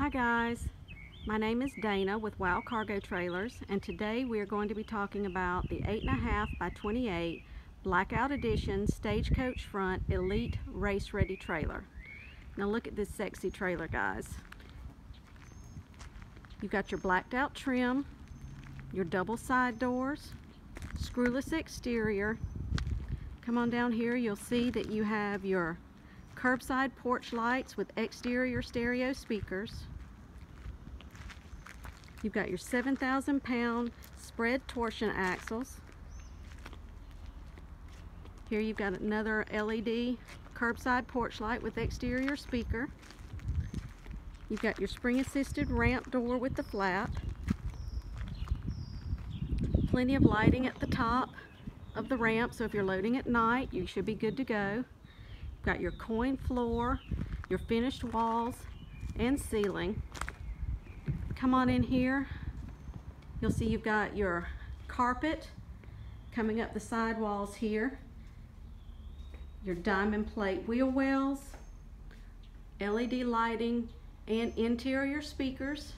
Hi guys, my name is Dana with Wow Cargo Trailers and today we are going to be talking about the 8.5 by 28 Blackout Edition Stagecoach Front Elite Race Ready Trailer. Now look at this sexy trailer guys. You've got your blacked out trim, your double side doors, screwless exterior. Come on down here, you'll see that you have your curbside porch lights with exterior stereo speakers. You've got your 7,000 pound spread torsion axles. Here you've got another LED curbside porch light with exterior speaker. You've got your spring assisted ramp door with the flap. Plenty of lighting at the top of the ramp so if you're loading at night you should be good to go. Got your coin floor, your finished walls and ceiling. Come on in here. You'll see you've got your carpet coming up the side walls here. Your diamond plate wheel wells, LED lighting, and interior speakers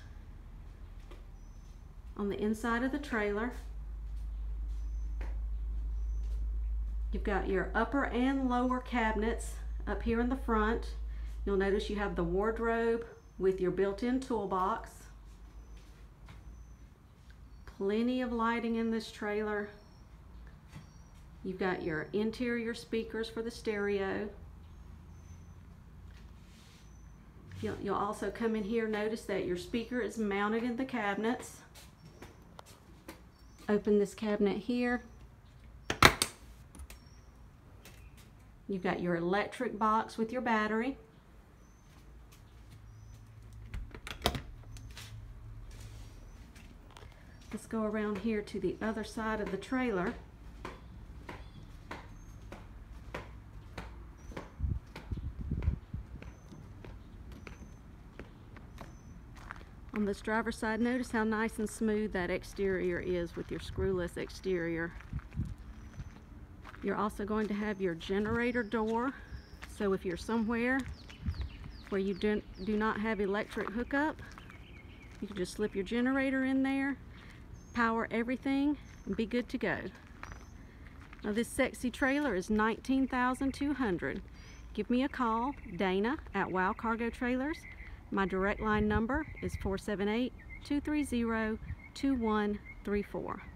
on the inside of the trailer. You've got your upper and lower cabinets up here in the front. You'll notice you have the wardrobe with your built-in toolbox. Plenty of lighting in this trailer. You've got your interior speakers for the stereo. You'll, you'll also come in here, notice that your speaker is mounted in the cabinets. Open this cabinet here. You've got your electric box with your battery. Let's go around here to the other side of the trailer. On this driver's side, notice how nice and smooth that exterior is with your screwless exterior. You're also going to have your generator door. So if you're somewhere where you do, do not have electric hookup, you can just slip your generator in there, power everything, and be good to go. Now this sexy trailer is 19200 Give me a call, Dana at Wow Cargo Trailers. My direct line number is 478 230 2134.